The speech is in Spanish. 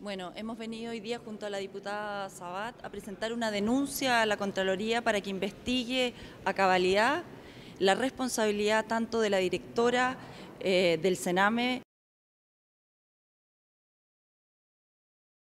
Bueno, hemos venido hoy día junto a la diputada Sabat a presentar una denuncia a la Contraloría para que investigue a cabalidad la responsabilidad tanto de la directora eh, del Sename